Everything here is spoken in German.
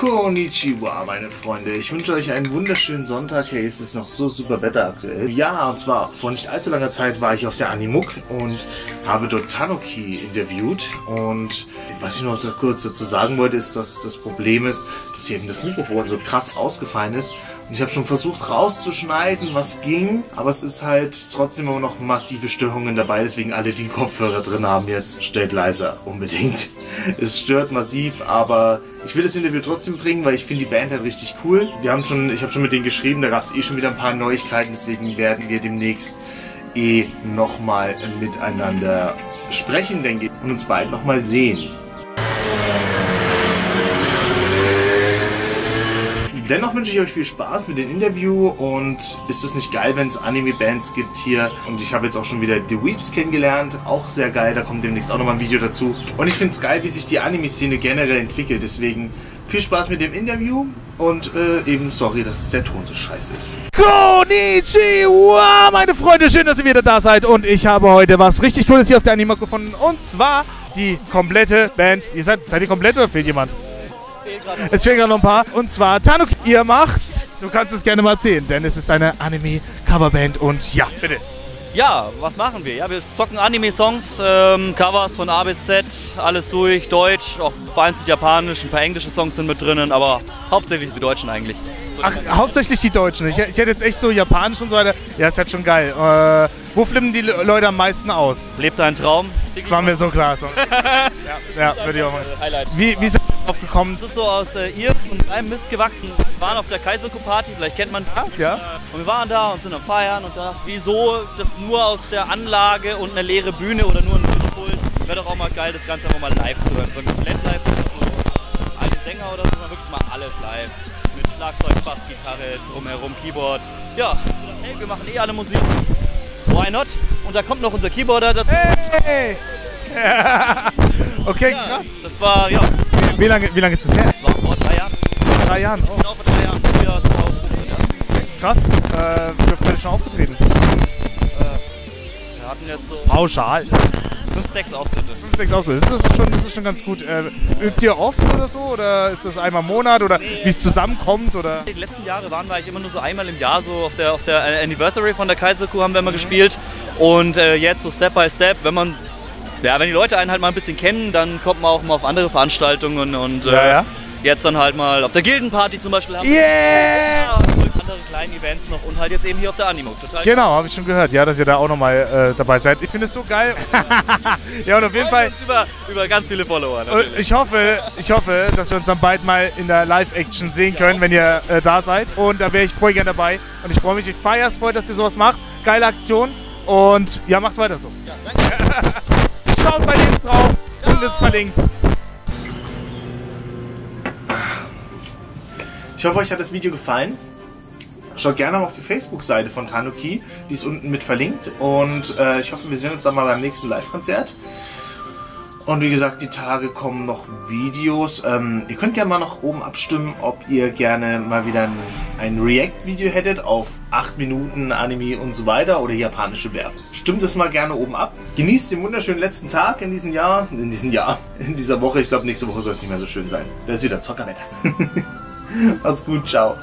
Konnichiwa, meine Freunde. Ich wünsche euch einen wunderschönen Sonntag. Hey, es ist noch so super Wetter aktuell. Ja, und zwar vor nicht allzu langer Zeit war ich auf der Animuk und habe dort Tanuki interviewt. Und was ich noch kurz dazu sagen wollte, ist, dass das Problem ist, dass hier eben das Mikrofon so krass ausgefallen ist. Und ich habe schon versucht rauszuschneiden, was ging, aber es ist halt trotzdem immer noch massive Störungen dabei. Deswegen alle, die einen Kopfhörer drin haben jetzt, stellt leiser, unbedingt. Es stört massiv, aber ich will das Interview trotzdem bringen, weil ich finde die Band halt richtig cool. Wir haben schon, ich habe schon mit denen geschrieben, da gab es eh schon wieder ein paar Neuigkeiten, deswegen werden wir demnächst eh nochmal miteinander sprechen, denke ich, und uns bald nochmal sehen. Dennoch wünsche ich euch viel Spaß mit dem Interview und ist es nicht geil, wenn es Anime-Bands gibt hier. Und ich habe jetzt auch schon wieder The Weeps kennengelernt, auch sehr geil, da kommt demnächst auch nochmal ein Video dazu. Und ich finde es geil, wie sich die Anime-Szene generell entwickelt, deswegen viel Spaß mit dem Interview und äh, eben sorry, dass der Ton so scheiße ist. Konnichiwa, meine Freunde, schön, dass ihr wieder da seid und ich habe heute was richtig Cooles hier auf der Anime gefunden und zwar die komplette Band. Ihr seid, seid ihr komplett oder fehlt jemand? Es fehlen gerade noch ein paar. Und zwar Tanuk, ihr macht, du kannst es gerne mal erzählen, denn es ist eine Anime-Coverband und ja, bitte. Ja, was machen wir? Ja, wir zocken Anime-Songs, ähm, Covers von A bis Z, alles durch, Deutsch, auch vereinzelt Japanisch, ein paar englische Songs sind mit drinnen, aber hauptsächlich die Deutschen eigentlich. Ach, hauptsächlich die Deutschen. Ich, ich hätte jetzt echt so Japanisch und so weiter. Ja, ist halt schon geil. Äh, wo flippen die Leute am meisten aus? Lebt ein Traum. Das war mir so klar. So. ja, ja würde ich auch mal. Highlight. Wie, wie seid ihr drauf gekommen? Das ist so aus äh, ihr und einem Mist gewachsen. Wir waren auf der Kaiserko-Party, vielleicht kennt man die. Ja. Und wir waren da und sind am Feiern und da, wieso das nur aus der Anlage und eine leere Bühne oder nur ein Mischpult? Wäre doch auch mal geil, das Ganze einfach mal live zu hören. So ein komplett live, so eine Sänger oder so, wirklich mal alles live. Mit Schlagzeug, Bass, Gitarre, drumherum, Keyboard. Ja, hey, wir machen eh alle Musik. Why not? Und da kommt noch unser Keyboarder dazu. Hey! okay, Ja, krass. das war, ja, Wie lange, wie lange ist das her? das war vor drei Jahren. Drei Jahren. Oh, Genau vor drei Jahren. Ja, krass. Äh, wie oft seid ihr schon aufgetreten? Wir hatten jetzt so Pauschal. Fünf, sechs Auftritte. Fünf, sechs Auftritte. Das ist schon, das ist schon ganz gut. Äh, übt ihr oft oder so? Oder ist das einmal im Monat? Oder wie es zusammenkommt? Oder? Die letzten Jahre waren wir eigentlich immer nur so einmal im Jahr, so auf der, auf der Anniversary von der Kaiserkuh haben wir immer gespielt. Und äh, jetzt so Step by Step, wenn man, ja, wenn die Leute einen halt mal ein bisschen kennen, dann kommt man auch mal auf andere Veranstaltungen und äh, Ja, ja. Jetzt dann halt mal auf der Gildenparty zum Beispiel haben Yeah! ja, und andere kleine Events noch und halt jetzt eben hier auf der Animo. Total Genau, habe ich schon gehört, ja, dass ihr da auch nochmal äh, dabei seid. Ich finde es so geil. ja, und auf jeden Fall, über, über ganz viele Follower. Natürlich. ich hoffe, ich hoffe, dass wir uns dann bald mal in der Live-Action sehen können, wenn ihr äh, da seid. Und da wäre ich voll gerne dabei. Und ich freue mich, ich feiere es voll, dass ihr sowas macht. Geile Aktion. Und ja, macht weiter so. Schaut bei Links drauf. Und ist verlinkt. Ich hoffe, euch hat das Video gefallen. Schaut gerne mal auf die Facebook-Seite von Tanuki, die ist unten mit verlinkt. Und äh, ich hoffe, wir sehen uns dann mal beim nächsten Live-Konzert. Und wie gesagt, die Tage kommen noch Videos. Ähm, ihr könnt gerne mal noch oben abstimmen, ob ihr gerne mal wieder ein, ein React-Video hättet auf 8 Minuten Anime und so weiter oder japanische Werbung. Stimmt es mal gerne oben ab. Genießt den wunderschönen letzten Tag in diesem Jahr. In diesem Jahr. In dieser Woche. Ich glaube, nächste Woche soll es nicht mehr so schön sein. Da ist wieder Zockerwetter. Macht's gut. Ciao.